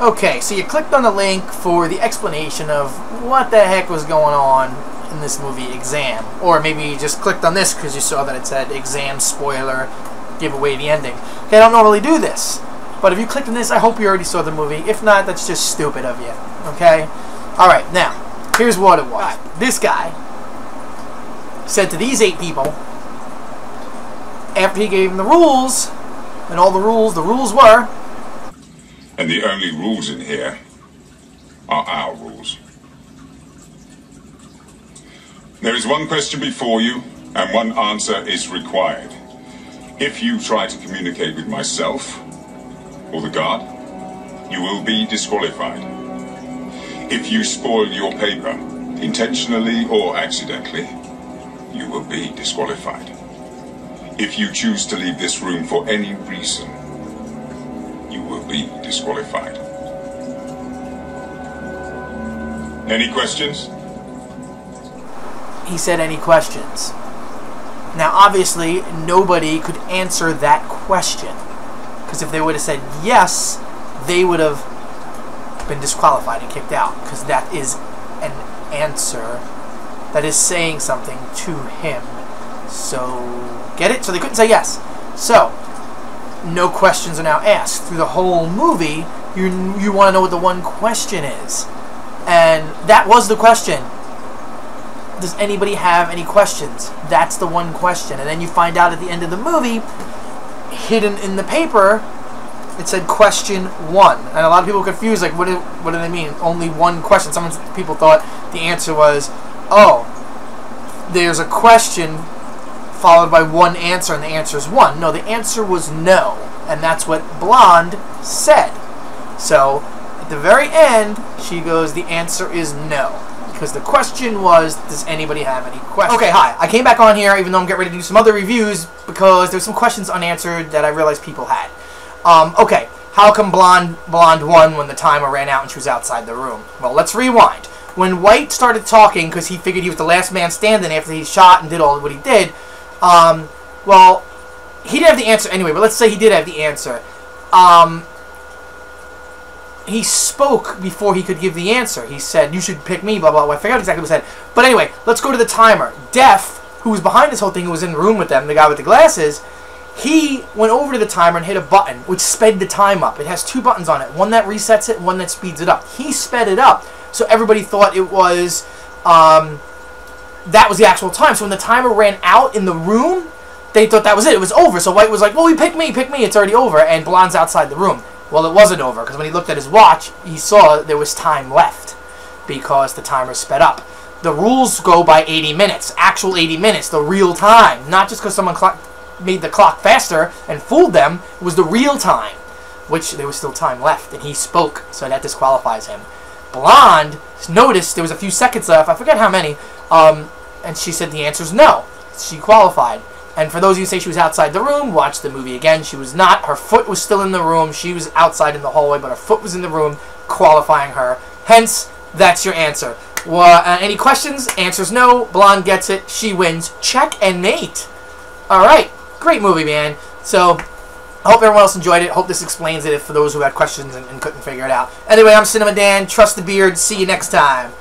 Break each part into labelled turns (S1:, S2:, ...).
S1: Okay, so you clicked on the link for the explanation of what the heck was going on in this movie, Exam. Or maybe you just clicked on this because you saw that it said Exam spoiler, give away the ending. Okay, I don't normally do this. But if you clicked on this, I hope you already saw the movie. If not, that's just stupid of you. Okay? Alright, now, here's what it was. This guy said to these eight people, after he gave them the rules, and all the rules, the rules were
S2: and the only rules in here are our rules. There is one question before you, and one answer is required. If you try to communicate with myself, or the guard, you will be disqualified. If you spoil your paper, intentionally or accidentally, you will be disqualified. If you choose to leave this room for any reason, disqualified. Any questions?
S1: He said any questions. Now, obviously, nobody could answer that question. Because if they would have said yes, they would have been disqualified and kicked out. Because that is an answer that is saying something to him. So, get it? So they couldn't say yes. So, no questions are now asked. Through the whole movie, you you want to know what the one question is, and that was the question. Does anybody have any questions? That's the one question, and then you find out at the end of the movie, hidden in the paper, it said question one, and a lot of people confused. Like, what do what do they mean? Only one question. Some people thought the answer was, oh, there's a question followed by one answer, and the answer is one. No, the answer was no, and that's what Blonde said. So, at the very end, she goes, the answer is no. Because the question was, does anybody have any questions? Okay, hi. I came back on here, even though I'm getting ready to do some other reviews, because there's some questions unanswered that I realized people had. Um, okay, how come Blonde, Blonde won when the timer ran out and she was outside the room? Well, let's rewind. When White started talking, because he figured he was the last man standing after he shot and did all what he did, um, well, he didn't have the answer anyway, but let's say he did have the answer. Um, he spoke before he could give the answer. He said, you should pick me, blah, blah, blah. I forgot exactly what he said. But anyway, let's go to the timer. Deaf, who was behind this whole thing, who was in the room with them, the guy with the glasses, he went over to the timer and hit a button, which sped the time up. It has two buttons on it, one that resets it, one that speeds it up. He sped it up, so everybody thought it was... Um, that was the actual time. So when the timer ran out in the room, they thought that was it. It was over. So White was like, well, he picked me, pick me. It's already over. And Blonde's outside the room. Well, it wasn't over because when he looked at his watch, he saw there was time left because the timer sped up. The rules go by 80 minutes, actual 80 minutes, the real time. Not just because someone made the clock faster and fooled them. It was the real time, which there was still time left. And he spoke, so that disqualifies him. Blonde noticed there was a few seconds left. I forget how many. Um, and she said the answer is no. She qualified. And for those of you who say she was outside the room, watch the movie again. She was not. Her foot was still in the room. She was outside in the hallway, but her foot was in the room, qualifying her. Hence, that's your answer. Well, uh, any questions? Answers no. Blonde gets it. She wins. Check and mate. All right. Great movie, man. So, I hope everyone else enjoyed it. Hope this explains it for those who had questions and, and couldn't figure it out. Anyway, I'm Cinema Dan. Trust the beard. See you next time.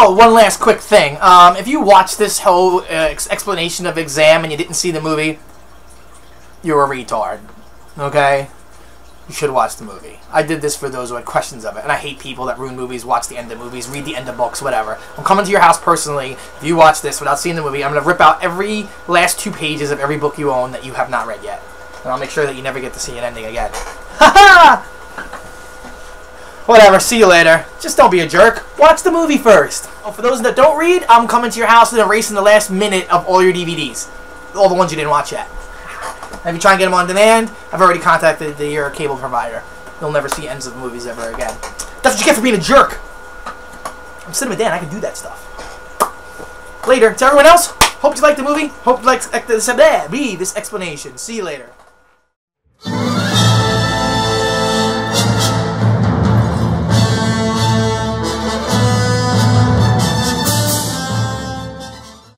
S1: Oh, one last quick thing. Um, if you watch this whole uh, ex explanation of exam and you didn't see the movie, you're a retard. Okay? You should watch the movie. I did this for those who had questions of it. And I hate people that ruin movies, watch the end of movies, read the end of books, whatever. I'm coming to your house personally. If you watch this without seeing the movie, I'm going to rip out every last two pages of every book you own that you have not read yet. And I'll make sure that you never get to see an ending again. Ha ha! Whatever, see you later. Just don't be a jerk. Watch the movie first. Oh, for those that don't read, I'm coming to your house and erasing the last minute of all your DVDs. All the ones you didn't watch yet. if you try and get them on demand, I've already contacted the, your cable provider. You'll never see ends of movies ever again. That's what you get for being a jerk. I'm Cinema Dan. I can do that stuff. Later. To everyone else, hope you liked the movie. Hope you liked this explanation. See you later.